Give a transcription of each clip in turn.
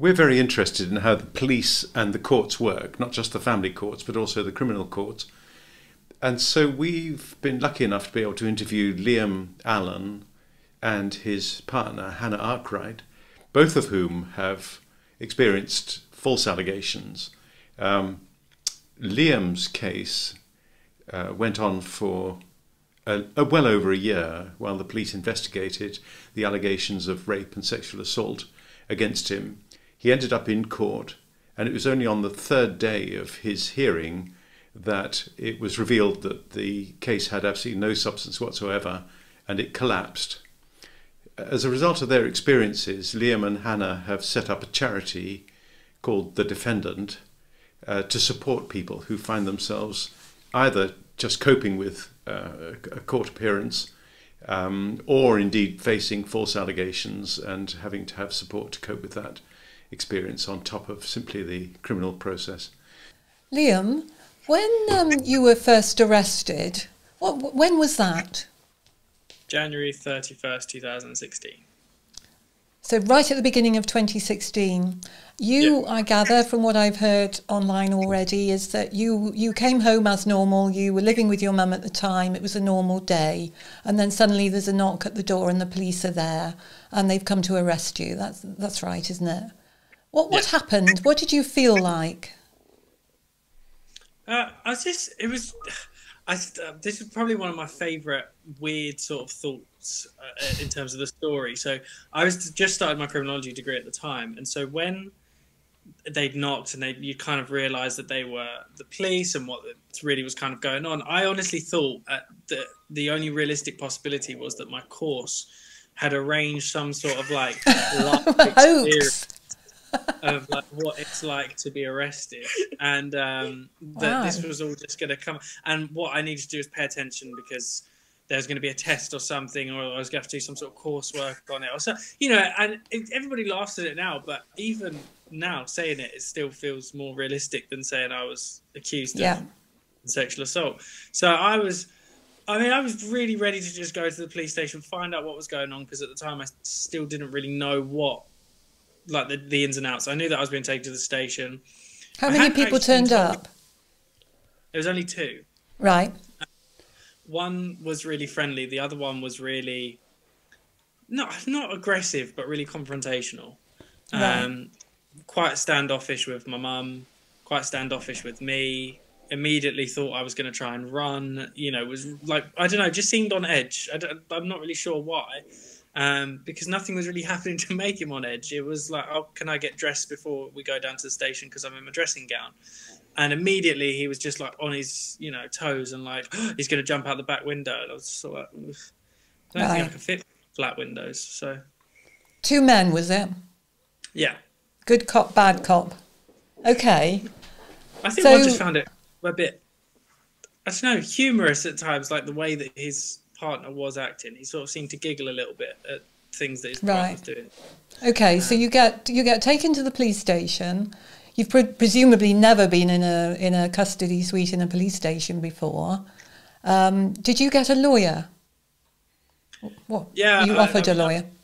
we're very interested in how the police and the courts work, not just the family courts, but also the criminal courts. And so we've been lucky enough to be able to interview Liam Allan and his partner, Hannah Arkwright, both of whom have experienced false allegations. Um, Liam's case uh, went on for a, a well over a year while the police investigated the allegations of rape and sexual assault against him. He ended up in court, and it was only on the third day of his hearing that it was revealed that the case had absolutely no substance whatsoever and it collapsed. As a result of their experiences, Liam and Hannah have set up a charity called The Defendant uh, to support people who find themselves either just coping with uh, a court appearance um, or indeed facing false allegations and having to have support to cope with that experience on top of simply the criminal process. Liam, when um, you were first arrested, what, when was that? January 31st, 2016. So, right at the beginning of 2016, you, yeah. I gather from what I've heard online already, is that you, you came home as normal, you were living with your mum at the time, it was a normal day, and then suddenly there's a knock at the door and the police are there and they've come to arrest you. That's, that's right, isn't it? What, what yeah. happened? What did you feel like? Uh, I was just, it was, I, uh, this is probably one of my favourite weird sort of thoughts uh, in terms of the story. So I was just started my criminology degree at the time, and so when they'd knocked and they you kind of realised that they were the police and what really was kind of going on. I honestly thought that the only realistic possibility was that my course had arranged some sort of like experience of like what it's like to be arrested, and um, that wow. this was all just going to come. And what I needed to do is pay attention because there's going to be a test or something, or I was going to have to do some sort of coursework on it, or so you know. And everybody laughs at it now, but even now saying it, it still feels more realistic than saying I was accused yeah. of sexual assault. So I was. I mean, I was really ready to just go to the police station, find out what was going on, because at the time I still didn't really know what like the, the ins and outs. I knew that I was being taken to the station. How I many people turned up? There was only two. Right. One was really friendly. The other one was really not not aggressive, but really confrontational. Right. Um, quite standoffish with my mum. Quite standoffish with me. Immediately thought I was going to try and run. You know, was like I don't know, just seemed on edge. I am not really sure why um, because nothing was really happening to make him on edge. It was like, oh, can I get dressed before we go down to the station because I'm in my dressing gown? And immediately he was just like on his, you know, toes and like oh, he's going to jump out the back window. And I was sort of, like, I don't right. think I could fit flat windows. So two men was it? Yeah. Good cop, bad cop. Okay. I think so, I just found it a bit, I don't know, humorous at times, like the way that his partner was acting, he sort of seemed to giggle a little bit at things that his right. partner was doing. Okay, um, so you get you get taken to the police station. You've pre- presumably never been in a in a custody suite in a police station before. Um, did you get a lawyer? What? Yeah, you offered I, I, a lawyer. I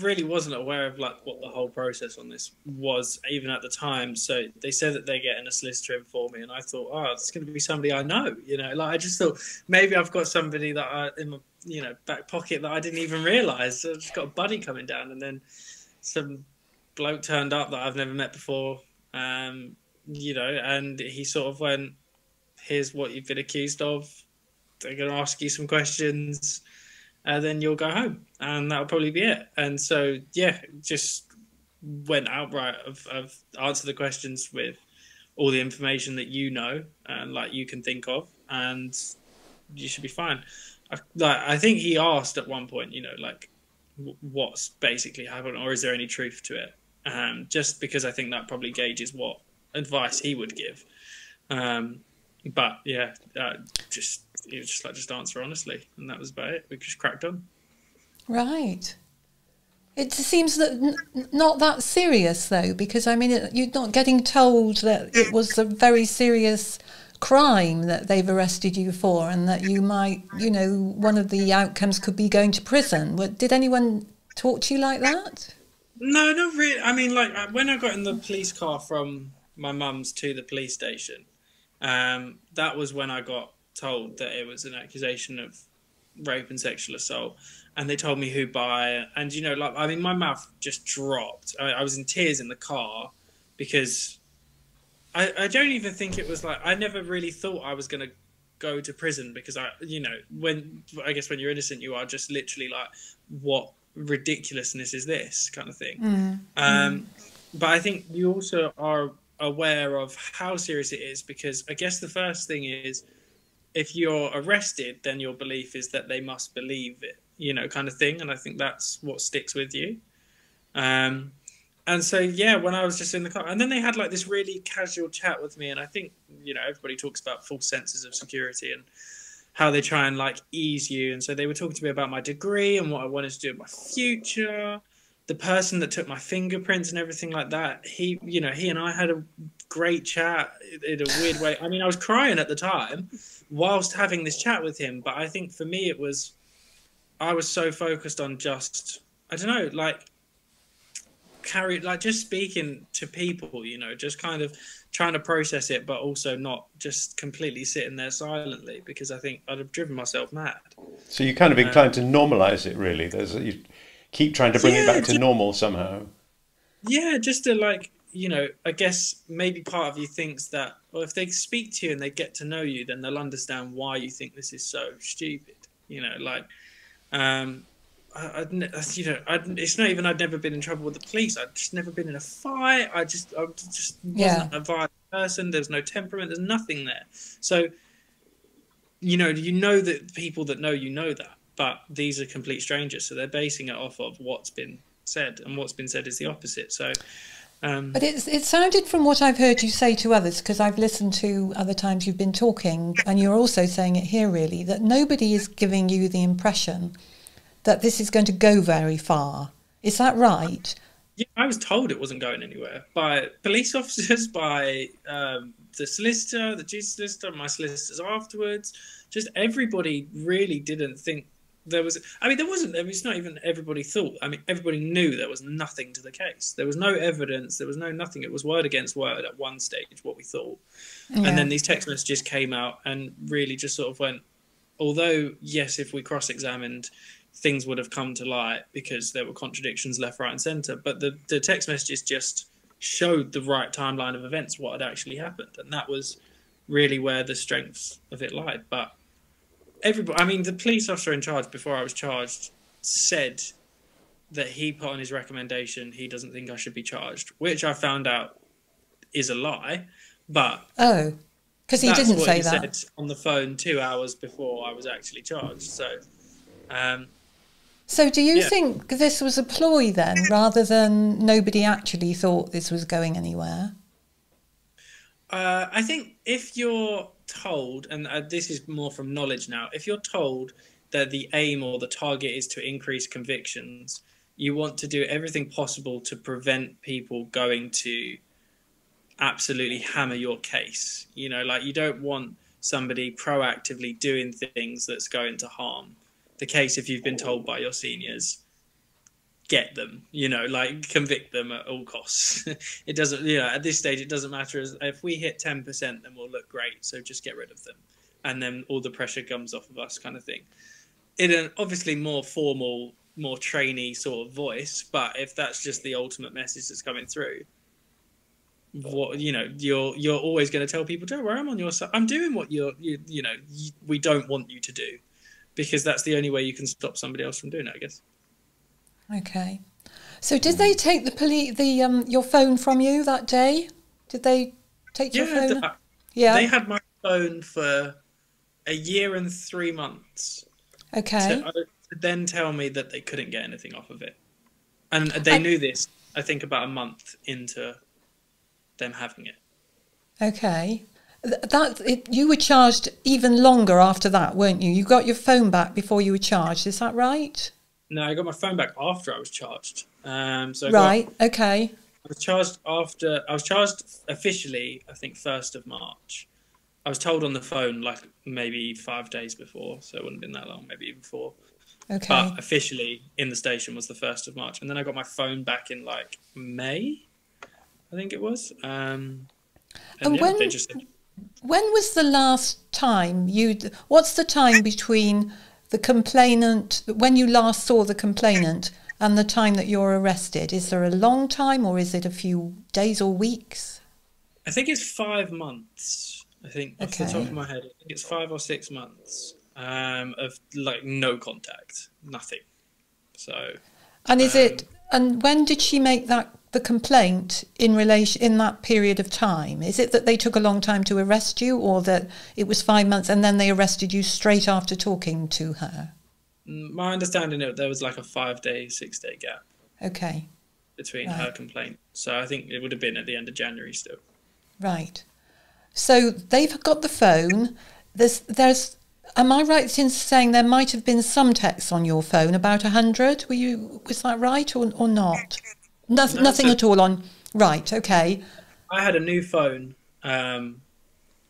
really wasn't aware of like what the whole process on this was even at the time. So they said that they're getting a solicitor in for me, and I thought, oh, it's going to be somebody I know. You know, like I just thought maybe I've got somebody that I in my you know back pocket that I didn't even realise. So I've just got a buddy coming down, and then some bloke turned up that I've never met before. Um, you know, and he sort of went, "Here's what you've been accused of. They're going to ask you some questions." And then you'll go home, and that'll probably be it. And so, yeah, just went outright of, of answer the questions with all the information that you know and like you can think of, and you should be fine. I, like I think he asked at one point, you know, like what's basically happened, or is there any truth to it? Um, just because I think that probably gauges what advice he would give. Um, but yeah, uh, just he was just like, just answer honestly, and that was about it. We just cracked on. Right. It seems that n- not that serious though, because I mean, it, you're not getting told that it was a very serious crime that they've arrested you for, and that you might, you know, one of the outcomes could be going to prison. Did anyone talk to you like that? No, not really. I mean, like uh, when I got in the police car from my mum's to the police station, um, that was when I got told that it was an accusation of rape and sexual assault, and they told me who by. And you know, like I mean, my mouth just dropped. I, I was in tears in the car because I, I don't even think it was like I never really thought I was going to go to prison because I, you know, when I guess when you're innocent, you are just literally like, what ridiculousness is this kind of thing. Mm. Um, but I think you also are aware of how serious it is because I guess the first thing is if you're arrested, then your belief is that they must believe it, you know, kind of thing. And I think that's what sticks with you. Um, and so yeah, when I was just in the car, and then they had like this really casual chat with me, and I think you know everybody talks about false senses of security and how they try and like ease you, and so they were talking to me about my degree and what I wanted to do in my future. The person that took my fingerprints and everything like that, he, you know, he and I had a great chat in a weird way. I mean, I was crying at the time whilst having this chat with him, but I think for me it was, I was so focused on just, I don't know, like carry like just speaking to people you know just kind of trying to process it but also not just completely sitting there silently because i think i'd have driven myself mad So you're kind of uh, inclined to normalise it, really. There's you keep trying to bring it back to ju- normal somehow. yeah just to like you know i guess maybe part of you thinks that well if they speak to you and they get to know you then they'll understand why you think this is so stupid you know like um I, I'd, you know, I'd, it's not even I'd never been in trouble with the police. I'd just never been in a fight. I just, I just wasn't Yeah. a violent person. There's no temperament. There's nothing there. So, you know, you know that people that know you know that, but these are complete strangers. So they're basing it off of what's been said, and what's been said is the opposite. So, um, But it's, it sounded from what I've heard you say to others, because I've listened to other times you've been talking, and you're also saying it here really, that nobody is giving you the impression that this is going to go very far. Is that right? Yeah, I was told it wasn't going anywhere by police officers, by um, the solicitor, the chief solicitor, my solicitors afterwards. Just everybody really didn't think there was. I mean, there wasn't. I mean, it's not even everybody thought. I mean, everybody knew there was nothing to the case. There was no evidence. There was no nothing. It was word against word at one stage what we thought, Yeah. and then these text messages came out and really just sort of went. Although yes, if we cross-examined things would have come to light because there were contradictions left, right, and centre. But the, the text messages just showed the right timeline of events, what had actually happened. And that was really where the strengths of it lied. But everybody, I mean, the police officer in charge before I was charged said that he put on his recommendation he doesn't think I should be charged, which I found out is a lie. But Oh, because he that's didn't what say he that. said on the phone two hours before I was actually charged. So, um, So do you Yeah. think this was a ploy then, rather than nobody actually thought this was going anywhere? Uh, I think if you're told, and uh, this is more from knowledge now, if you're told that the aim or the target is to increase convictions, you want to do everything possible to prevent people going to absolutely hammer your case. You know, like you don't want somebody proactively doing things that's going to harm the case if you've been told by your seniors get them you know like convict them at all costs. It doesn't you know at this stage it doesn't matter if we hit 10% then we'll look great so just get rid of them. And then all the pressure comes off of us kind of thing. In an obviously more formal more trainee sort of voice but if that's just the ultimate message that's coming through what you know you're you're always going to tell people don't worry i'm on your side i'm doing what you're you, you know you, we don't want you to do because that's the only way you can stop somebody else from doing it i guess Okay. So did they take the poli- the um your phone from you that day? Did they take your yeah phone? th- yeah. they had my phone for a year and three months okay. to, to then tell me that they couldn't get anything off of it and they I- knew this i think about a month into them having it Okay. That it, you were charged even longer after that, weren't you? You got your phone back before you were charged. Is that right? No i got my phone back after i was charged um so I got- Right. Okay. I was charged after I was charged officially. I think first of March. I was told on the phone like maybe five days before, so it wouldn't have been that long, maybe even four. Okay. But officially in the station was the first of March, and then I got my phone back in like May, I think it was. Um, And yeah, when- they just said, When was the last time you? What's the time between the complainant when you last saw the complainant and the time that you're arrested? Is there a long time, or is it a few days or weeks? I think it's five months. I think off the top of my head, I think it's five or six months um, of like no contact, nothing. So And is Um, it? And when did she make that the complaint in relation in that period of time? Is it that they took a long time to arrest you, or that it was five months and then they arrested you straight after talking to her? mm, my understanding is there was like a five day, six day gap Okay, between Right. her complaint. So I think it would have been at the end of January still. right. So they've got the phone. There's there's. Am I right in saying there might have been some texts on your phone about a hundred? Were you was that right or or not? No, No, nothing so- at all on. Right. Okay. I had a new phone um,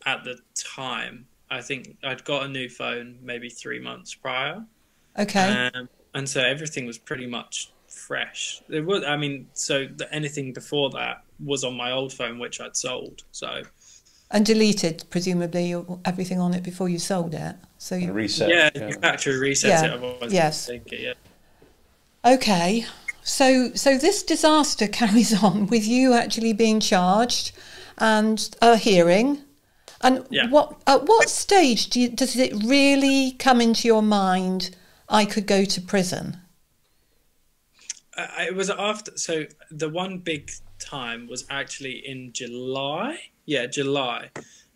at the time. I think I'd got a new phone maybe three months prior. Okay. Um, and so everything was pretty much fresh. There was, I mean, so the, anything before that was on my old phone, which I'd sold. So and deleted presumably everything on it before you sold it. So And you, reset. yeah, the factory resets Yeah, it. Otherwise, yes. it, yeah. okay. So so this disaster carries on with you actually being charged and a hearing. And Yeah. what at what stage do you, does it really come into your mind? I could go to prison. I- it was after so the one big time was actually in July. Yeah, July,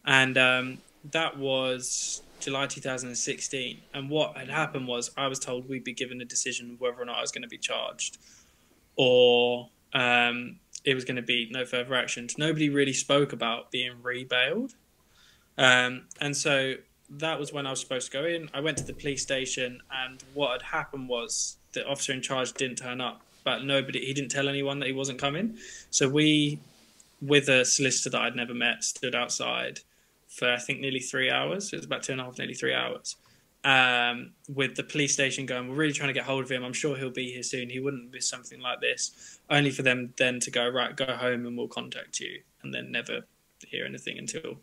and um, that was July 2016. And what had happened was I was told we'd be given a decision whether or not I was going to be charged, or um, it was going to be no further actions. Nobody really spoke about being rebailed, um, and so that was when I was supposed to go in. I went to the police station, and what had happened was the officer in charge didn't turn up, but nobody, he didn't tell anyone that he wasn't coming. So we, with a solicitor that I'd never met, stood outside for I think nearly three hours. It was about two and a half, nearly three hours. Um, with the police station going, we're really trying to get hold of him. I'm sure he'll be here soon. He wouldn't miss something like this. Only for them then to go, right, go home and we'll contact you, and then never hear anything until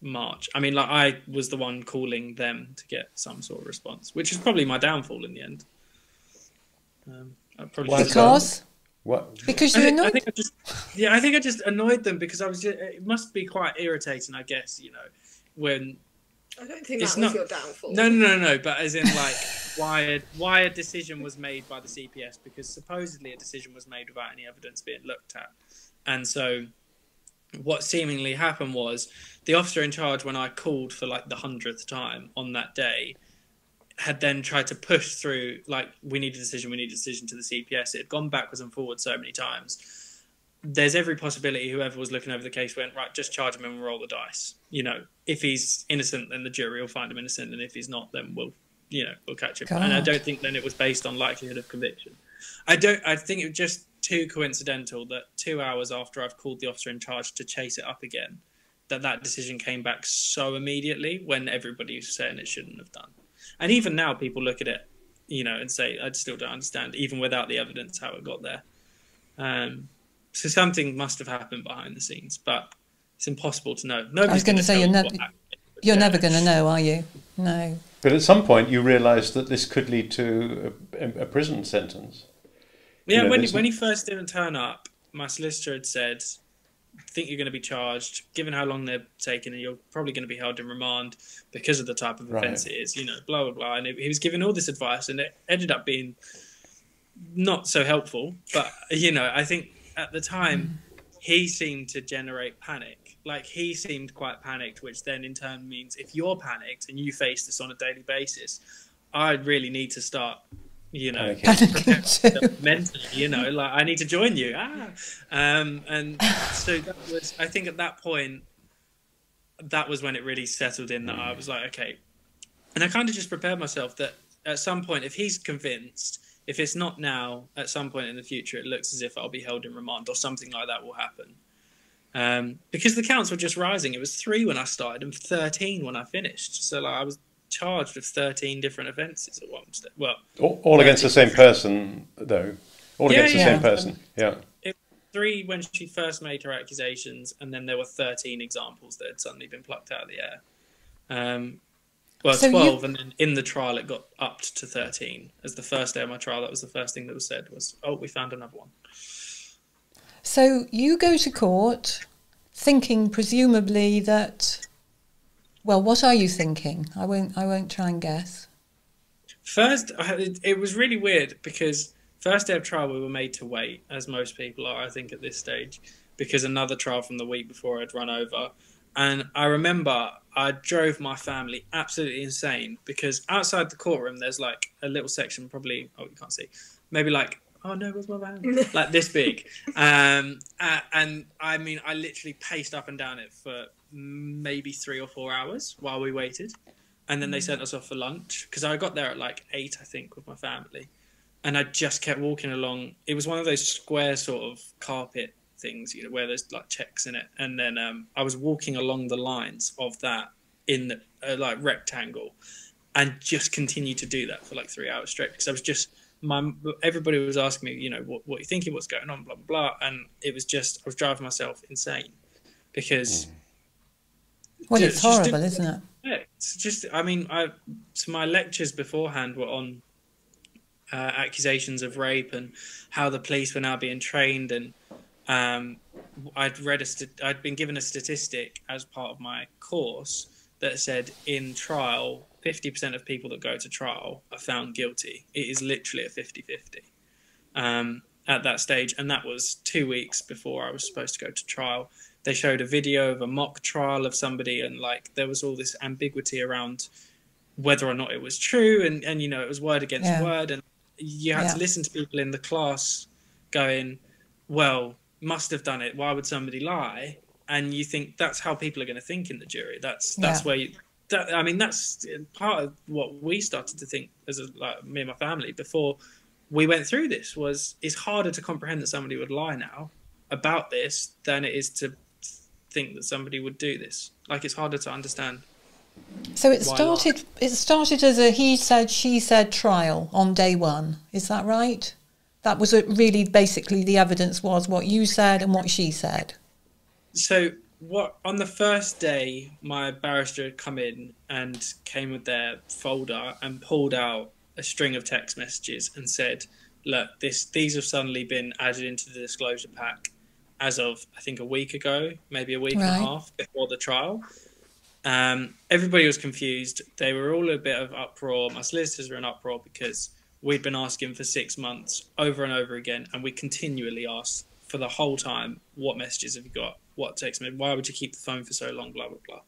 March. I mean, like I was the one calling them to get some sort of response, which is probably my downfall in the end. Um, I probably Why should- Because What? because I you're think, I annoyed. think I just, yeah, I think I just annoyed them because I was. Just, it must be quite irritating, I guess. You know, when I don't think It's that was not- your downfall. no, no, no, no, but as in like why a, why a decision was made by the CPS because supposedly a decision was made without any evidence being looked at, and so what seemingly happened was the officer in charge when I called for like the hundredth time on that day had then tried to push through like we need a decision, we need a decision to the CPS. It had gone backwards and forwards so many times. There's every possibility whoever was looking over the case went right, just charge him and we'll roll the dice. You know, if he's innocent, then the jury will find him innocent, and if he's not, then we'll, you know, we'll catch him. And I don't think then it was based on likelihood of conviction. I don't. I think it was just too coincidental that two hours after I've called the officer in charge to chase it up again, that that decision came back so immediately when everybody was saying it shouldn't have done. And even now, people look at it, you know, and say, "I still don't understand," even without the evidence, how it got there. Um, so something must have happened behind the scenes, but it's impossible to know. Nobody's gonna gonna say you're you nev- happened. You're Yeah. never going to know, are you? No. But at some point, you realised that this could lead to a, a prison sentence. Yeah, You know, when there's when he first didn't turn up, my solicitor had said, "I think you're going to be charged. Given how long they're taking, and you're probably going to be held in remand because of the type of Right. offence it is." You know, blah blah blah. And he was giving all this advice, and it ended up being not so helpful. But you know, I think at the time he seemed to generate panic. Like he seemed quite panicked, which then in turn means if you're panicked and you face this on a daily basis, I really need to start, you know, Panicking. Panicking mentally, you know, like I need to join you. Ah. Um, and so that was, I think at that point, that was when it really settled in that I was like, okay. And I kind of just prepared myself that at some point, if he's convinced, if it's not now, at some point in the future, it looks as if I'll be held in remand or something like that will happen. Um, because the counts were just rising. It was three when I started and 13 when I finished. So like I was charged with 13 different offences at one stage. Well, all, all against the same person, though. All Yeah, against the yeah. same person. Yeah. three when she first made her accusations, and then there were 13 examples that had suddenly been plucked out of the air. Um, well, So you- 12, and then in the trial it got upped to 13. As the first day of my trial, that was the first thing that was said was, "Oh, we found another one." So you go to court thinking presumably that well, what are you thinking? I won't I won't try and guess. First, it was really weird because first day of trial we were made to wait, as most people are, I think, at this stage, because another trial from the week before had run over. And I remember I drove my family absolutely insane because outside the courtroom there's like a little section, probably oh you can't see, maybe like oh no, where's my van? like this big. Um, uh, and I mean I literally paced up and down it for maybe three or four hours while we waited and then they sent us off for lunch because I got there at like eight, I think, with my family, and I just kept walking along. It was one of those square sort of carpet things, you know, where there's like checks in it, and then um, I was walking along the lines of that in the uh, like rectangle, and just continued to do that for like three hours straight because I was just my everybody was asking me, you know, what what are you thinking, what's going on, blah blah blah, and it was just I was driving myself insane because. Well, Just- it's horrible, do- isn't it? Yeah, it's just. I mean, I so my lectures beforehand were on uh, accusations of rape and how the police were now being trained, and um, I'd read a. St- I'd been given a statistic as part of my course that said in trial, fifty percent of people that go to trial are found guilty. It is literally a 50-50 um, at that stage, and that was two weeks before I was supposed to go to trial they showed a video of a mock trial of somebody and like there was all this ambiguity around whether or not it was true and and you know it was word against Yeah. word and you had Yeah. to listen to people in the class going well must have done it why would somebody lie and you think that's how people are going to think in the jury that's that's Yeah. where you that, I mean that's part of what we started to think as a, like me and my family before we went through this was it's harder to comprehend that somebody would lie now about this than it is to think that somebody would do this. Like it's harder to understand. So it started it started as a he said she said trial on day 1. Is that right? That was a, really basically the evidence was what you said and what she said. So what on the first day my barrister had come in and came with their folder and pulled out a string of text messages and said, Look, this these have suddenly been added into the disclosure pack as of I think a week ago, maybe a week and a half before the trial. Um, everybody was confused. They were all a bit of uproar. My solicitors were in uproar because we'd been asking for six months over and over again, and we continually asked for the whole time, "What messages have you got? What text message? Why would you keep the phone for so long?" Blah blah blah.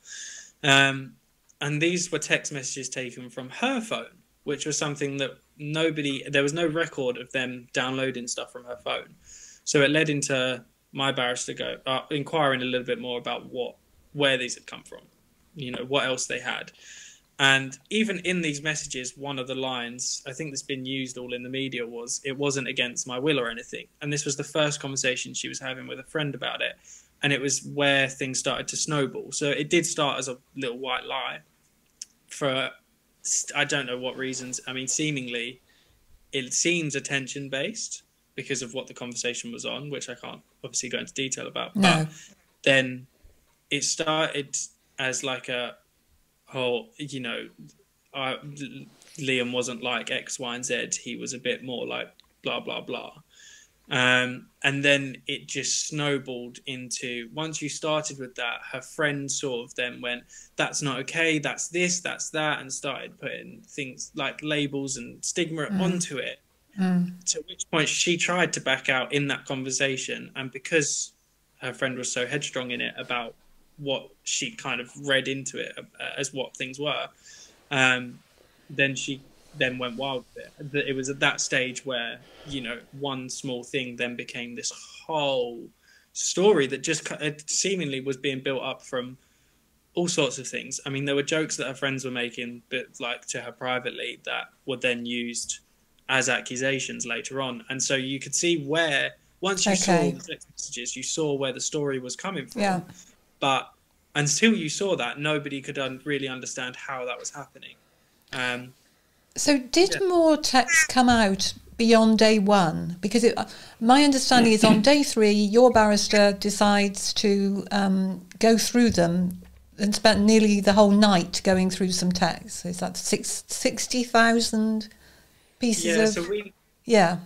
Um, and these were text messages taken from her phone, which was something that nobody, there was no record of them downloading stuff from her phone. So it led into my barrister go uh, inquiring a little bit more about what where these had come from, you know, what else they had. And even in these messages, one of the lines I think that's been used all in the media was it wasn't against my will or anything. And this was the first conversation she was having with a friend about it. And it was where things started to snowball. So it did start as a little white lie for I don't know what reasons. I mean, seemingly it seems attention based because of what the conversation was on, which I can't obviously go into detail about. No. But then it started as like a whole, you know, I, Liam wasn't like X, Y, and Z. He was a bit more like blah blah blah. Um, and then it just snowballed into once you started with that, her friend sort of then went, "That's not okay. That's this. That's that," and started putting things like labels and stigma onto it. To which point she tried to back out in that conversation, and because her friend was so headstrong in it about what she kind of read into it uh, as what things were, um, then she then went wild with it. It was at that stage where you know one small thing then became this whole story that just seemingly was being built up from all sorts of things. I mean, there were jokes that her friends were making, but like to her privately, that were then used as accusations later on. And so you could see where once you saw the text messages, you saw where the story was coming from. Yeah. But until you saw that, nobody could un- really understand how that was happening. Um, So, did Yeah. more texts come out beyond day one? Because it, my understanding is on day three, your barrister decides to um, go through them and spent nearly the whole night going through some texts. Is that six, 60,000 pieces yeah, of. so we yeah.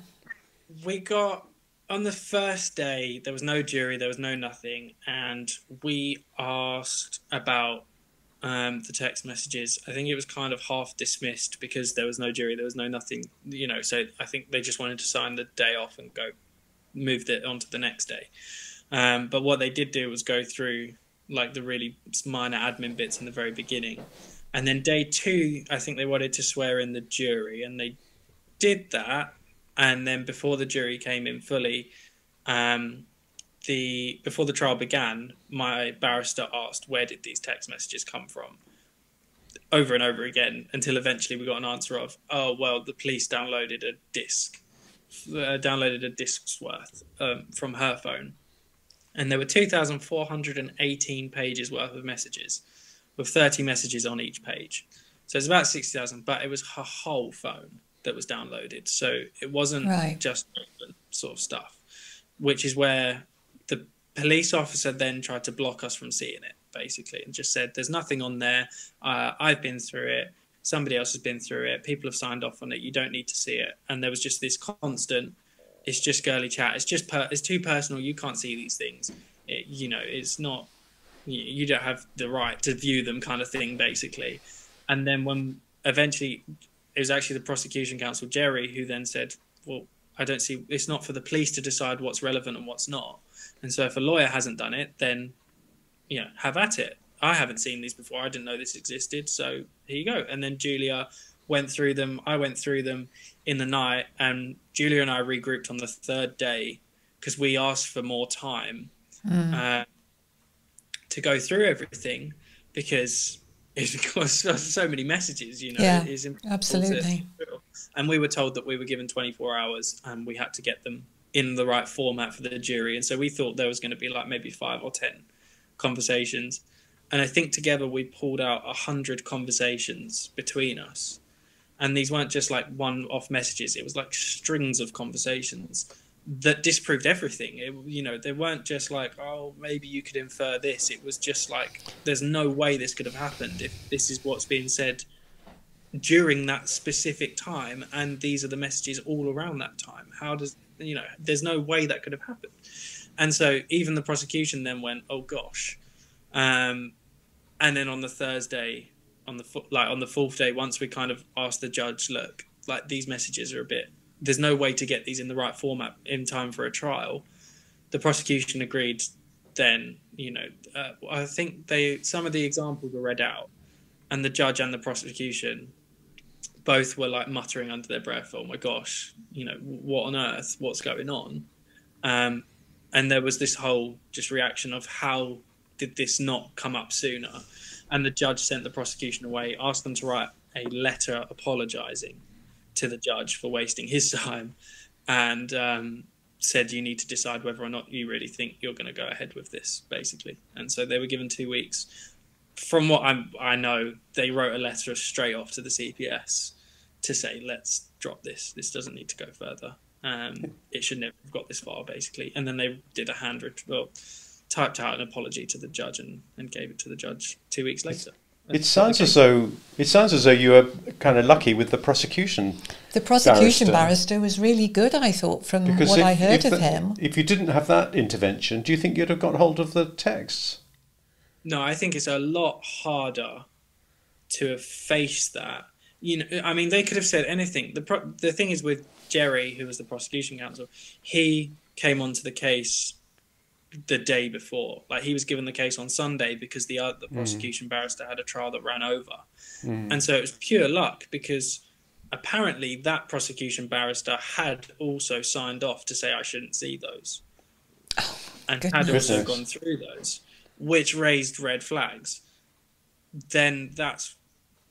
we got on the first day there was no jury there was no nothing and we asked about um, the text messages. I think it was kind of half dismissed because there was no jury there was no nothing you know so i think they just wanted to sign the day off and go moved it on to the next day. Um, but what they did do was go through like the really minor admin bits in the very beginning. And then day two i think they wanted to swear in the jury and they did that and then before the jury came in fully, um, the before the trial began, my barrister asked where did these text messages come from, over and over again until eventually we got an answer of oh well the police downloaded a disc, uh, downloaded a disc's worth um, from her phone, and there were two thousand four hundred and eighteen pages worth of messages, with thirty messages on each page, so it's about sixty thousand, but it was her whole phone that was downloaded. So it wasn't Right. just sort of stuff, which is where the police officer then tried to block us from seeing it, basically, and just said, "There's nothing on there. Uh, I've been through it. Somebody else has been through it. People have signed off on it. You don't need to see it." And there was just this constant. It's just girly chat. It's just per- it's too personal. You can't see these things. It, you know, it's not. You, you don't have the right to view them, kind of thing, basically. And then when eventually it was actually the prosecution counsel Jerry who then said, "Well, I don't see. It's not for the police to decide what's relevant and what's not. And so if a lawyer hasn't done it, then you know, have at it. I haven't seen these before. I didn't know this existed. So here you go. And then Julia went through them. I went through them in the night, and Julia and I regrouped on the third day because we asked for more time uh, to go through everything because it's got so, so many messages. You know, Yeah, is absolutely. and we were told that we were given 24 hours and we had to get them in the right format for the jury. And so we thought there was going to be like maybe five or ten conversations. And i think together we pulled out 100 conversations between us. And these weren't just like one off messages. It was like strings of conversations that disproved everything. It, you know they weren't just like oh maybe you could infer this. It was just like there's no way this could have happened if this is what's being said during that specific time and these are the messages all around that time. How does you know there's no way that could have happened. And so even the prosecution then went oh gosh. Um, and then on the thursday on the like on the fourth day once we kind of asked the judge look like these messages are a bit there's no way to get these in the right format in time for a trial the prosecution agreed then you know uh, i think they some of the examples were read out and the judge and the prosecution both were like muttering under their breath, "Oh my gosh, you know what on earth? What's going on?" Um, and there was this whole just reaction of how did this not come up sooner? And the judge sent the prosecution away, asked them to write a letter apologizing to the judge for wasting his time, and um, said you need to decide whether or not you really think you're going to go ahead with this, basically. And so they were given two weeks from what I'm, I know, they wrote a letter straight off to the CPS to say, let's drop this. This doesn't need to go further. Um, it should never have got this far, basically. And then they did a handwritten, well, typed out an apology to the judge and, and gave it to the judge two weeks later. It sounds as though it sounds as though you were kind of lucky with the prosecution The prosecution Barrister. barrister, was really good, I thought, from because what if, I heard if of the- him. If you didn't have that intervention, do you think you'd have got hold of the texts? No, I think it's a lot harder to have faced that. You know, I mean, they could have said anything. The pro- the thing is with Jerry, who was the prosecution counsel, he came onto the case the day before. Like he was given the case on Sunday because the other the mm. prosecution barrister had a trial that ran over, mm. and so it was pure luck because apparently that prosecution barrister had also signed off to say I shouldn't see those, oh, and had also gone through those, which raised red flags. Then that's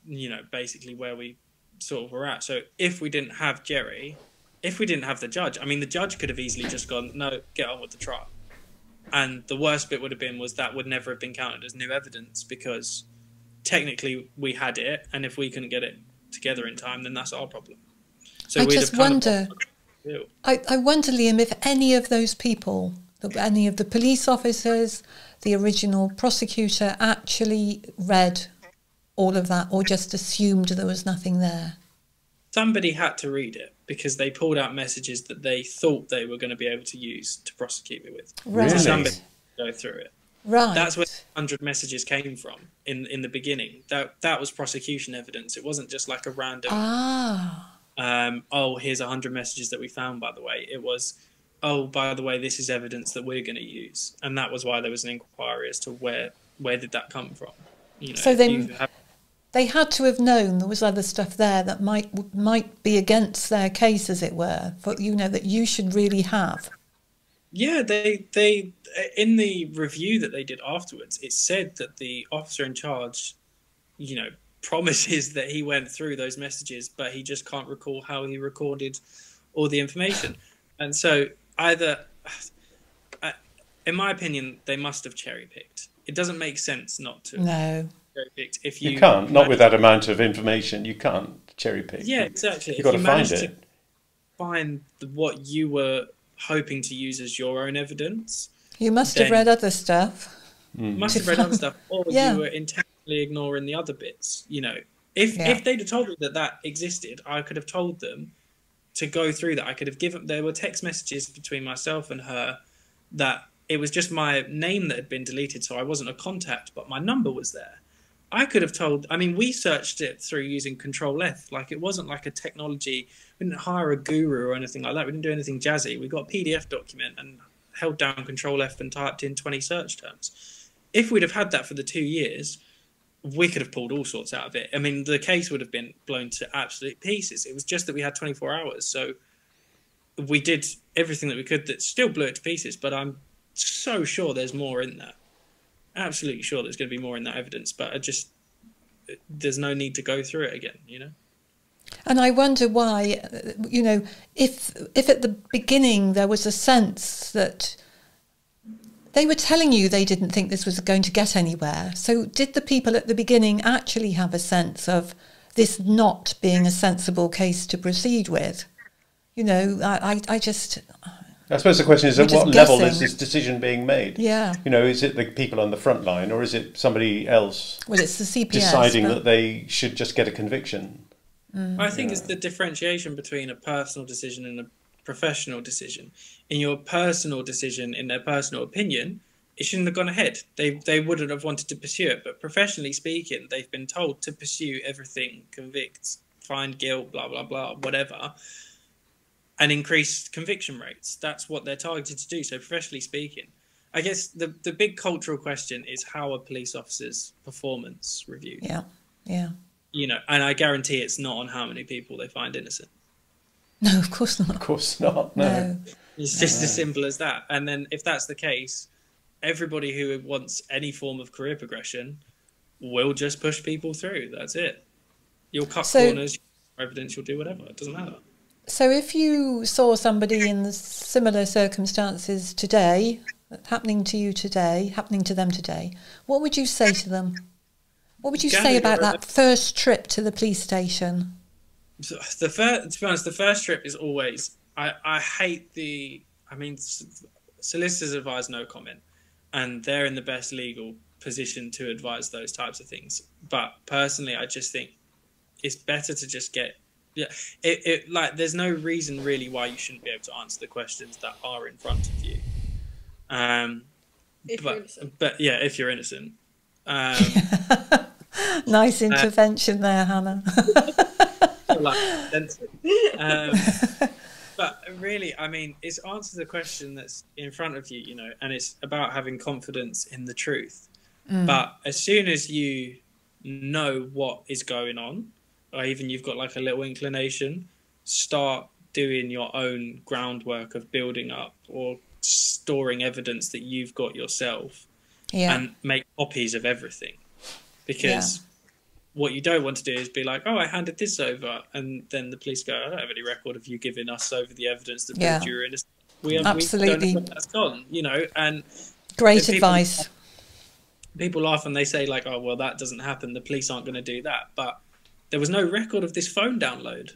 you know basically where we sort of were at. So if we didn't have Jerry, if we didn't have the judge, I mean the judge could have easily just gone no, get on with the trial. And the worst bit would have been was that would never have been counted as new evidence because technically we had it, and if we couldn't get it together in time, then that's our problem. So I just wonder. I, I wonder, Liam, if any of those people, any of the police officers, the original prosecutor, actually read all of that or just assumed there was nothing there. Somebody had to read it because they pulled out messages that they thought they were going to be able to use to prosecute me with. Right. Really? Somebody go through it. Right. That's where 100 messages came from in in the beginning. That that was prosecution evidence. It wasn't just like a random Ah. um, oh, here's a hundred messages that we found. By the way, it was, oh, by the way, this is evidence that we're going to use, and that was why there was an inquiry as to where where did that come from. You know, So then- They had to have known there was other stuff there that might might be against their case, as it were. But you know that you should really have. yeah, they they uh, in the review that they did afterwards, it said that the officer in charge, you know, promises that he went through those messages, but he just can't recall how he recorded all the information, and so either. In my opinion, they must have cherry picked. It doesn't make sense not to. No. Cherry picked if you, You can't, not with that amount of information. You can't cherry pick. Yeah, exactly. You've If got to you find it. to find the, what you were hoping to use as your own evidence, You must have read other stuff. you must have read other stuff, or Yeah. you were intentionally ignoring the other bits. You know, if Yeah. if they'd have told me that that existed, I could have told them to go through that. I could have given. There were text messages between myself and her that it was just my name that had been deleted, so I wasn't a contact, but my number was there. I could have told. I mean, we searched it through using Control F. Like it wasn't like a technology. We didn't hire a guru or anything like that. We didn't do anything jazzy. We got a PDF document and held down Control F and typed in 20 search terms. If we'd have had that for the two years, we could have pulled all sorts out of it. I mean, the case would have been blown to absolute pieces. It was just that we had 24 hours, so we did everything that we could that still blew it to pieces. But I'm so sure there's more in that. Absolutely sure there's going to be more in that evidence, but I just there's no need to go through it again. You know. And I wonder why, you know, if if at the beginning there was a sense that they were telling you they didn't think this was going to get anywhere. So did the people at the beginning actually have a sense of this not being a sensible case to proceed with? You know, I, I, I just, I suppose the question is We're at what just level is this decision being made? yeah. You know, is it the people on the front line or is it somebody else Well, it's the CPS. deciding but- that they should just get a conviction? Mm. I think it's the differentiation between a personal decision and a professional decision. In your personal decision, in their personal opinion, it shouldn't have gone ahead. They they wouldn't have wanted to pursue it. But professionally speaking, they've been told to pursue everything, convict, find guilt, blah blah blah, whatever, and increase conviction rates. That's what they're targeted to do. So professionally speaking. I guess the, the big cultural question is how are police officers' performance reviewed? Yeah, yeah. You know, and I guarantee it's not on how many people they find innocent. No, of course not. Of course not. No. No. It's just as simple as that. And then if that's the case, everybody who wants any form of career progression will just push people through. That's it. You'll cut So- corners, evidence, you'll do whatever. It doesn't matter. So if you saw somebody in similar circumstances today, happening to you today, happening to them today, what would you say to them? What would you say about that first trip to the police station? The first, to be honest, the first trip is always. I, I hate the. I mean, solicitors advise no comment, and they're in the best legal position to advise those types of things. But personally, I just think it's better to just get. Yeah, it, it like there's no reason really why you shouldn't be able to answer the questions that are in front of you. Um, If you're but but yeah, if you're innocent. Um, Nice intervention there, Hannah. um, but really, I mean, it's answer the question that's in front of you, you know, and it's about having confidence in the truth. But as soon as you know what is going on, or even you've got like a little inclination, start doing your own groundwork of building up or storing evidence that you've got yourself yeah, and make copies of everything because what you don't want to do is be like oh i handed this over and then the police go i don't have any record of you giving us over the evidence that Yeah. proved you were innocent we, have, we Absolutely. don't know that's gone you know and great people- advice. people laugh and they say like oh well that doesn't happen the police aren't going to do that but there was no record of this phone download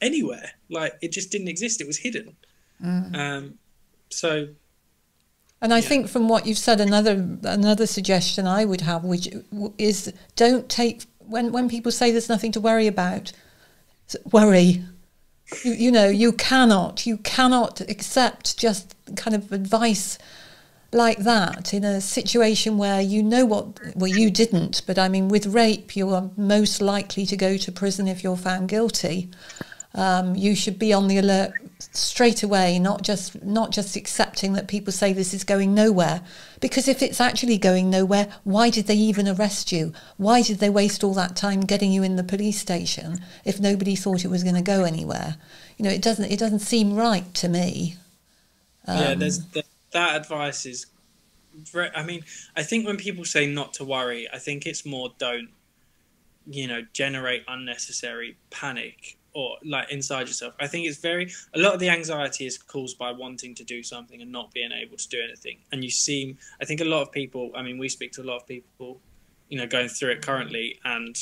anywhere. Like it just didn't exist. It was hidden. Mm. Um, so And I Yeah. think from what you've said, another another suggestion I would have, which is don't take when when people say there's nothing to worry about, worry. You, you know, you cannot you cannot accept just kind of advice like that in a situation where you know what well you didn't, but I mean with rape you are most likely to go to prison if you're found guilty um, you should be on the alert straight away, not just not just accepting that people say this is going nowhere. Because if it's actually going nowhere, why did they even arrest you? Why did they waste all that time getting you in the police station if nobody thought it was going to go anywhere? You know, it doesn't it doesn't seem right to me. yeah, Um, there's th- that advice is. I mean, I think when people say not to worry, I think it's more don't, you know, generate unnecessary panic or like inside yourself. I think it's very a lot of the anxiety is caused by wanting to do something and not being able to do anything. And you seem, I think a lot of people. I mean, we speak to a lot of people, you know, going through it currently, and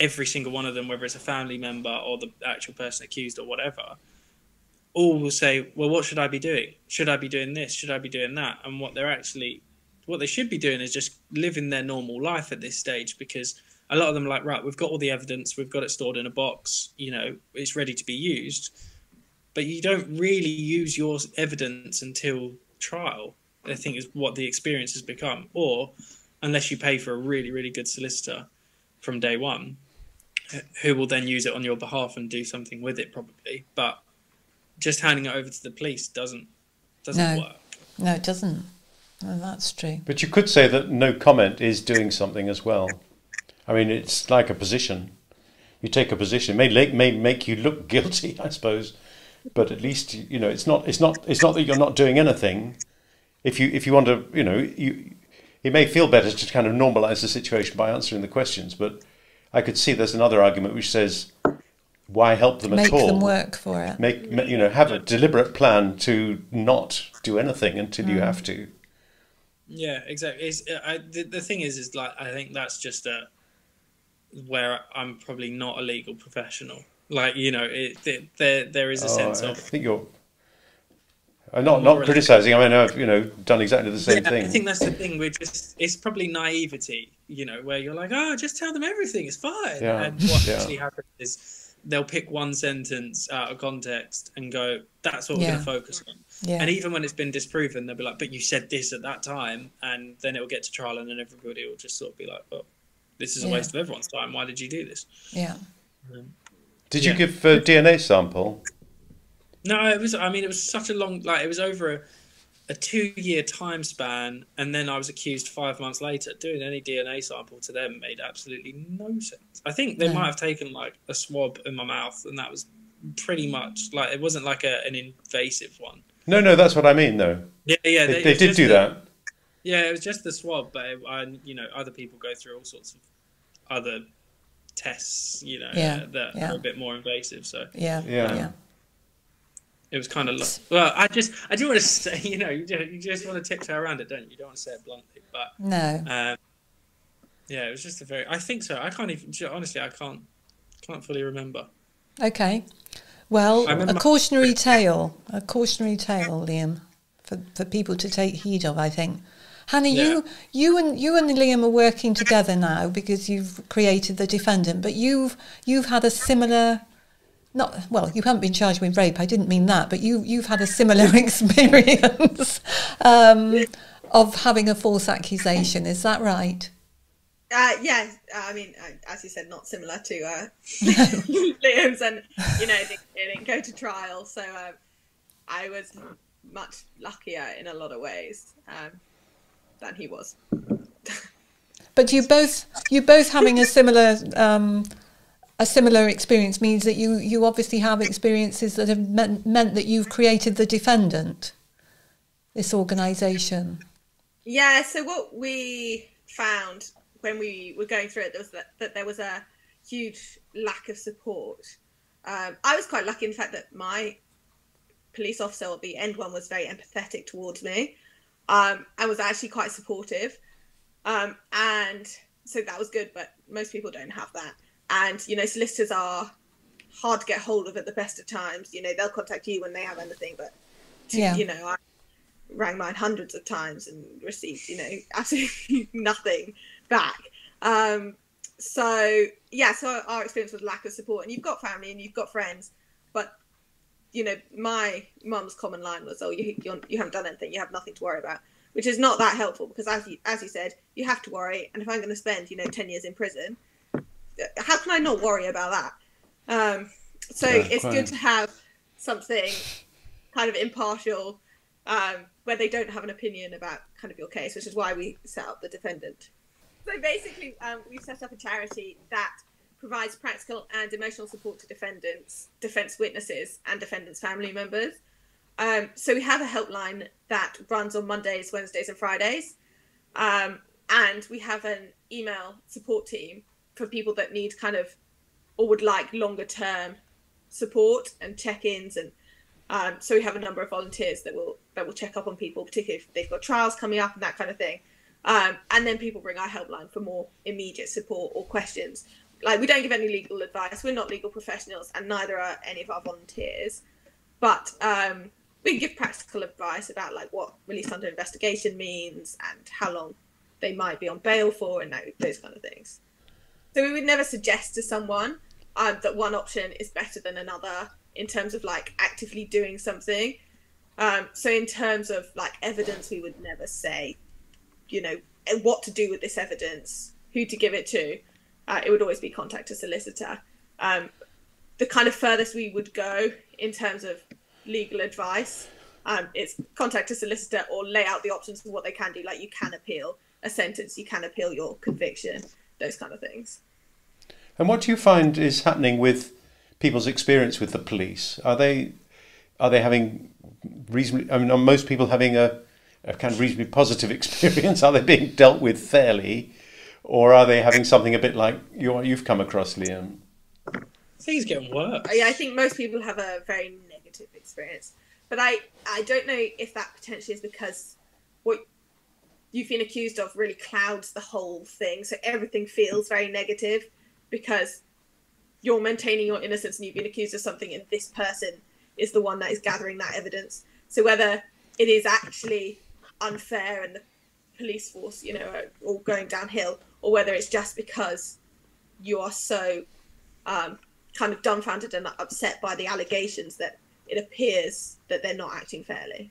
every single one of them, whether it's a family member or the actual person accused or whatever, all will say, "Well, what should I be doing? Should I be doing this? Should I be doing that?" And what they're actually, what they should be doing is just living their normal life at this stage because a lot of them are like, right, we've got all the evidence, we've got it stored in a box, you know, it's ready to be used, but you don't really use your evidence until trial. I think is what the experience has become, or unless you pay for a really, really good solicitor from day one, who will then use it on your behalf and do something with it, probably. But just handing it over to the police doesn't doesn't No. work. no, it doesn't. No, that's true. But you could say that no comment is doing something as well. I mean, it's like a position. You take a position, may may may make you look guilty, I suppose, but at least you know it's not it's not it's not that you're not doing anything. If you if you want to, you know, you it may feel better to kind of normalize the situation by answering the questions. But I could see there's another argument which says, why help them Make at all? Make them work for it. Make you know have a deliberate plan to not do anything until Mm. you have to. Yeah, exactly. It's, I, the, the thing is, is like I think that's just a where I'm probably not a legal professional. Like you know, it, it, there there is a Oh, sense I of think you're. I'm not not criticizing. I mean, I've you know done exactly the same yeah, thing. I think that's the thing. We're just it's probably naivety, you know, where you're like, oh, just tell them everything. It's fine. Yeah, And what yeah. actually happens is they'll pick one sentence out of context and go, that's what we're Yeah. going to focus on. Yeah. And even when it's been disproven, they'll be like, but you said this at that time, and then it'll get to trial, and then everybody will just sort of be like, well, this is a Yeah. waste of everyone's time. Why did you do this? yeah. Um, did you give uh, a DNA sample? No, it was. I mean, it was such a long. Like, it was over a, a two-year time span, and then I was accused five months later. Doing any DNA sample to them made absolutely no sense. I think they No. might have taken like a swab in my mouth, and that was pretty much like it wasn't like a, an invasive one. No, no, that's what I mean. though. Yeah, yeah, they, they did do the- that. Yeah, it was just the swab, but it, I, you know, other people go through all sorts of other tests, you know, Yeah, uh, that yeah. are a bit more invasive. So Yeah. Yeah. Yeah. It was kind of like, well, I just, I do want to say, you know, you just, you just want to tiptoe around it, don't you? You don't want to say it bluntly, but No. um, yeah, it was just a very, I think so. I can't even, honestly, I can't, can't fully remember. Okay. Well, a cautionary tale, a cautionary tale, Liam, for, for people to take heed of, I think. Hannah, you you and you and Liam are working together now because you've created the defendant, but you've you've had a similar not well, you haven't been charged with rape, I didn't mean that, but you you've had a similar experience um, of having a false accusation, is that right? Uh, yeah, I mean, as you said, not similar to uh, Liam's, and you know, it didn't, it didn't go to trial, so um, I was much luckier in a lot of ways um, than he was. But you both you both having a similar um, a similar experience means that you you obviously have experiences that have meant, meant that you've created the defendant, this organisation. Yeah, so what we found when we were going through it was that, that there was a huge lack of support. Um, I was quite lucky in the fact that my police officer at the end one was very empathetic towards me um, and was actually quite supportive. Um, and so that was good, but most people don't have that. And you know solicitors are hard to get hold of at the best of times. You know they'll contact you when they have anything, but Yeah. you know I rang mine hundreds of times and received you know absolutely nothing back. Um, so yeah, so our experience was lack of support, and you've got family and you've got friends, but you know my mum's common line was, "Oh, you you're, you haven't done anything, you have nothing to worry about," which is not that helpful because as you as you said, you have to worry, and if I'm going to spend you know ten years in prison, how can I not worry about that? Um, so Yeah, it's quite. good to have something kind of impartial um, where they don't have an opinion about kind of your case, which is why we set up the defendant. So basically, um, we've set up a charity that provides practical and emotional support to defendants, defence witnesses, and defendants' family members. Um, so we have a helpline that runs on Mondays, Wednesdays, and Fridays, um, and we have an email support team for people that need kind of or would like longer term support and check-ins and um, so we have a number of volunteers that will that will check up on people, particularly if they've got trials coming up and that kind of thing. Um, and then people bring our helpline for more immediate support or questions. Like we don't give any legal advice. We're not legal professionals, and neither are any of our volunteers. But um, we give practical advice about like what release under investigation means and how long they might be on bail for, and those kind of things. So we would never suggest to someone um, that one option is better than another in terms of like actively doing something. Um, so in terms of like evidence, we would never say, you know, eh, what to do with this evidence, who to give it to. Uh, it would always be contact a solicitor. Um, the kind of furthest we would go in terms of legal advice, um, it's contact a solicitor or lay out the options for what they can do. Like you can appeal a sentence, you can appeal your conviction, those kind of things. And what do you find is happening with people's experience with the police? Are they are they having reasonably? I mean, are most people having a, a kind of reasonably positive experience? Are they being dealt with fairly, or are they having something a bit like you you've come across, Liam? I think getting worse. yeah, I think most people have a very negative experience, but I I don't know if that potentially is because what you've been accused of really clouds the whole thing, so everything feels very negative because you're maintaining your innocence and you've been accused of something, and this person is the one that is gathering that evidence. So whether it is actually unfair and the police force, you know, are all going downhill, or whether it's just because you are so um, kind of dumbfounded and upset by the allegations that it appears that they're not acting fairly.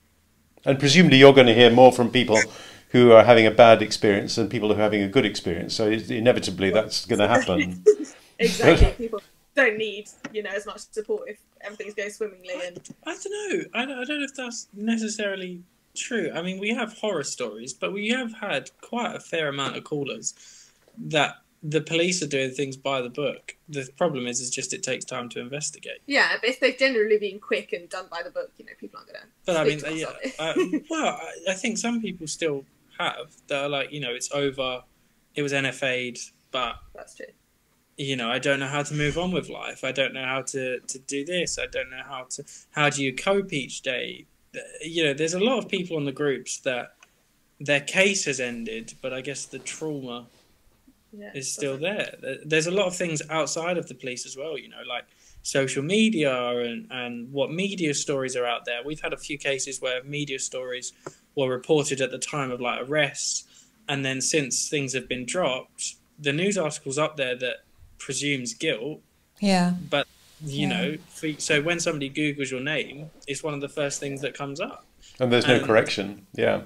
And presumably, you're going to hear more from people who are having a bad experience and people who are having a good experience. So inevitably, that's going to happen. Exactly. People don't need, you know, as much support if everything's going swimmingly and I don't know. I don't, I don't know if that's necessarily true. I mean, we have horror stories, but we have had quite a fair amount of callers that the police are doing things by the book. The problem is, is just it takes time to investigate. yeah, but if they've generally been quick and done by the book, you know, people aren't going to. But I mean, to us yeah, uh, well, I, I think some people still have that are like, you know, it's over. It was NFA'd, but That's true. you know, I don't know how to move on with life. I don't know how to, to do this. I don't know how to. How do you cope each day? You know, there's a lot of people in the groups that their case has ended, but I guess the trauma Yeah, is still there. There- There's a lot of things outside of the police as well, you know, like social media and, and what media stories are out there. We've had a few cases where media stories were reported at the time of like arrests, and then since things have been dropped, the news articles up there that presumes guilt, Yeah. but you Yeah. know, so when somebody Googles your name, it's one of the first things that comes up. And there's no And- correction. Yeah.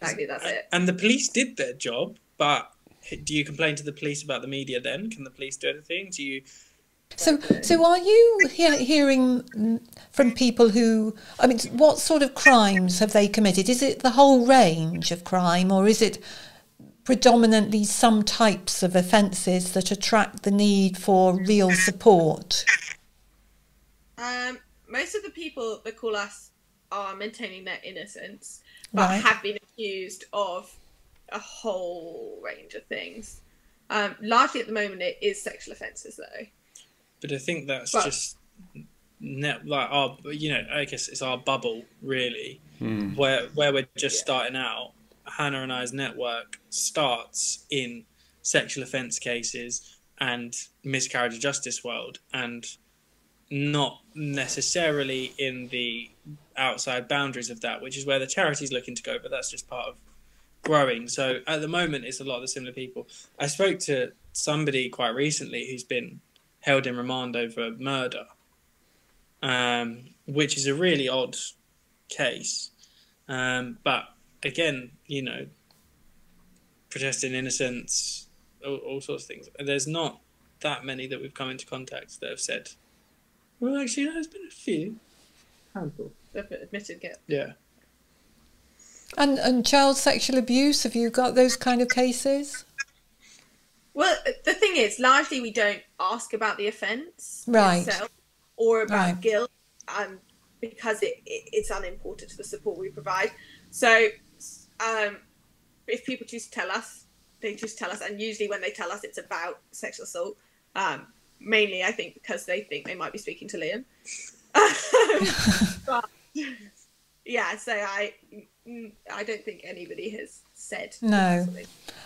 Exactly, that's it. And the police did their job, but do you complain to the police about the media then? Can the police do anything? Do you So, so are you hear, hearing from people who? I mean, what sort of crimes have they committed? Is it the whole range of crime, or is it predominantly some types of offences that attract the need for real support? Um, most of the people that call us are maintaining their innocence, but Right. have been accused of a whole range of things. Um, largely at the moment, it is sexual offences, though. But I think that's But- just net like our you know I guess it's our bubble really hmm. where where we're just Yeah. starting out. Hannah and I's network starts in sexual offence cases and miscarriage of justice world, and not necessarily in the outside boundaries of that, which is where the charity's looking to go, but that's just part of growing. So at the moment, it's a lot of the similar people. I spoke to somebody quite recently who's been held in remand over murder, um, which is a really odd case. Um, but again, you know, protesting innocence, all, all, sorts of things. There's not that many that we've come into contact that have said, well, actually, there's been a few. Handful. They've Admitted guilt. Yeah. And and child sexual abuse, have you got those kind of cases? Well, the thing is, largely we don't ask about the offence right. itself or about Right. guilt um, because it, it, it's unimportant to the support we provide. So, um, if people choose to tell us, they just tell us, and usually when they tell us, it's about sexual assault. Um, mainly, I think because they think they might be speaking to Liam. but yeah, so I, I don't think anybody has said. No.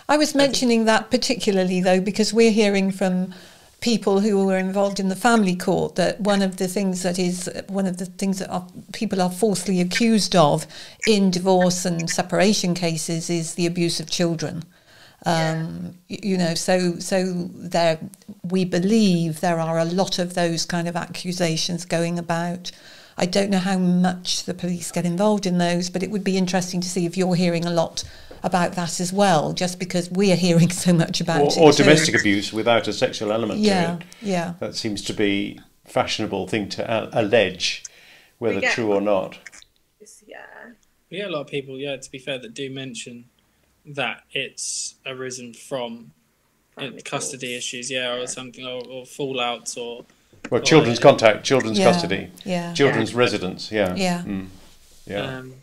I was mentioning that particularly though because we're hearing from people who were involved in the family court that one of the things that is one of the things that are, people are falsely accused of in divorce and separation cases is the abuse of children. Um, y- you know, so so there we believe there are a lot of those kind of accusations going about. I don't know how much the police get involved in those, but it would be interesting to see if you're hearing a lot about that as well, just because we are hearing so much about Or, it. or too. domestic abuse without a sexual element Yeah, to it. yeah. That seems to be fashionable thing to allege, whether We get- true or not. Yeah. We get a lot of people, yeah, to be fair, that do mention that it's arisen from uh, custody issues, yeah, or Yeah. something, or, or fallouts, or Well, children's contact, children's Yeah, custody, yeah. children's residence. Yeah. Yeah. Mm. Yeah. um,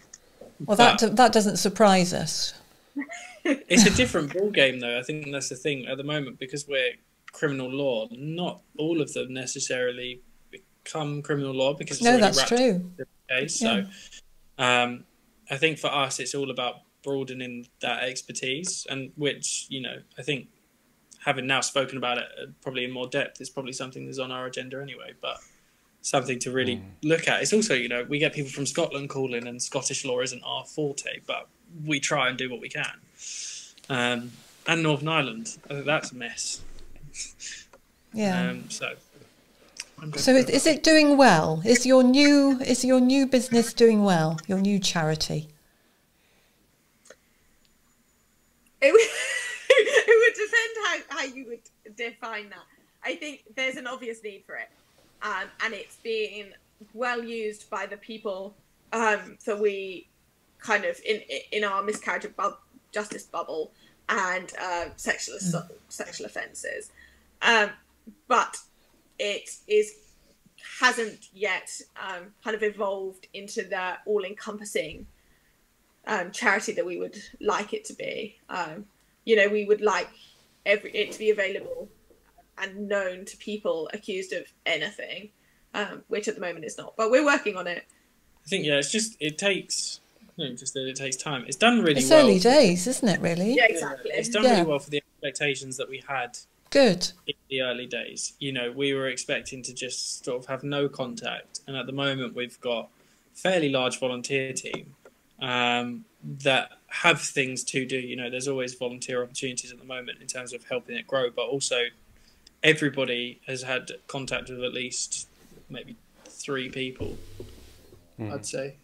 Well, that that doesn't surprise us. it's a different ball game, though. I think that's the thing at the moment because we're criminal law. Not all of them necessarily become criminal law because it's No, that's true. in the case. So, um, I think for us, it's all about broadening that expertise, and which you know, I think having now spoken about it uh, probably in more depth is probably something that's on our agenda anyway. But something to really look at. It's also, you know, we get people from Scotland calling, and Scottish law isn't our forte, but we try and do what we can. Um, and Northern Ireland, I think that's a mess. Yeah. Um, so, so is, is it doing well? Is your new is your new business doing well? Your new charity? It would, it would depend how, how you would define that. I think there's an obvious need for it, um, and it's being well used by the people um, that we kind of in in our miscarriage of bu- justice bubble and uh, sexual assault, sexual offences, um, but it is hasn't yet um, kind of evolved into the all-encompassing um, charity that we would like it to be. Um, you know, we would like every it to be available and known to people accused of anything, um, which at the moment is not. But we're working on it. I think yeah, it's just it takes. No, just that it takes time. It's done really It's well. early days, isn't it? Really? Yeah, Yeah, exactly. It's done Yeah. really well for the expectations that we had Good. in the early days. You know, we were expecting to just sort of have no contact, and at the moment we've got fairly large volunteer team um, that have things to do. You know, there's always volunteer opportunities at the moment in terms of helping it grow, but also everybody has had contact with at least maybe three people. I'd say.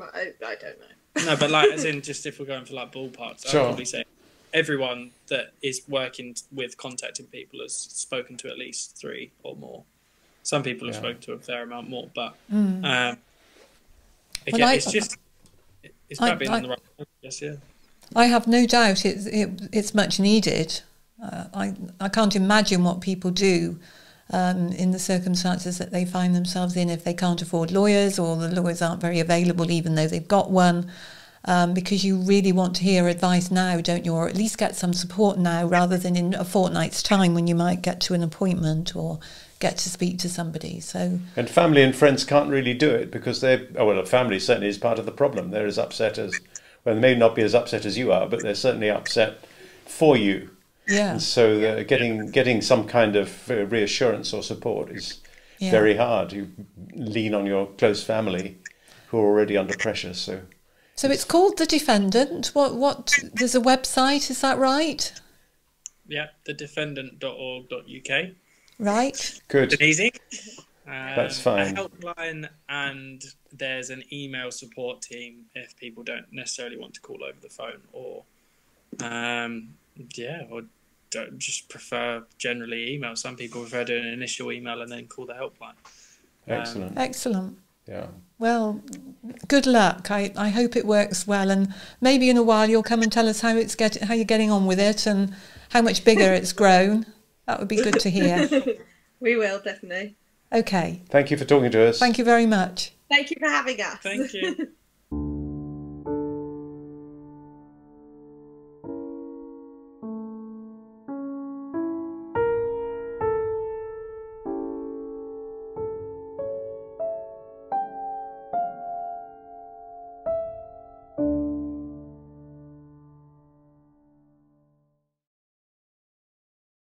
I, I don't know. No, but like as in just if we're going for like ballparks, Sure. I'd probably say everyone that is working with contacting people has spoken to at least three or more. Some people have spoken to a fair amount more, but Mm. um, again, I- it's just it's I- being I- right. Yes, yeah. I have no doubt it's it, it's much needed. Uh, I I can't imagine what people do um, in the circumstances that they find themselves in if they can't afford lawyers or the lawyers aren't very available even though they've got one. Um, because you really want to hear advice now, don't you? Or at least get some support now rather than in a fortnight's time when you might get to an appointment or get to speak to somebody. So, And family and friends can't really do it because they're, oh, well, family certainly is part of the problem. They're as upset as, well, they may not be as upset as you are, but they're certainly upset for you Yeah. And so uh, getting getting some kind of uh, reassurance or support is Yeah. very hard. You lean on your close family who are already under pressure. So So it's called The Defendant. What, what, there's a website, is that right? Yeah, thedefendant.org.uk. Right. good. It's easy. Um, That's fine. A helpline, and there's an email support team if people don't necessarily want to call over the phone, or um, yeah, or don't just prefer generally email. Some people prefer doing an initial email and then call the helpline. Excellent. Excellent. Yeah. Well, good luck. I, I hope it works well, and maybe in a while you'll come and tell us how it's get how you're getting on with it and how much bigger it's grown. That would be good to hear. We will definitely. Okay. Thank you for talking to us. Thank you very much. Thank you for having us. Thank you.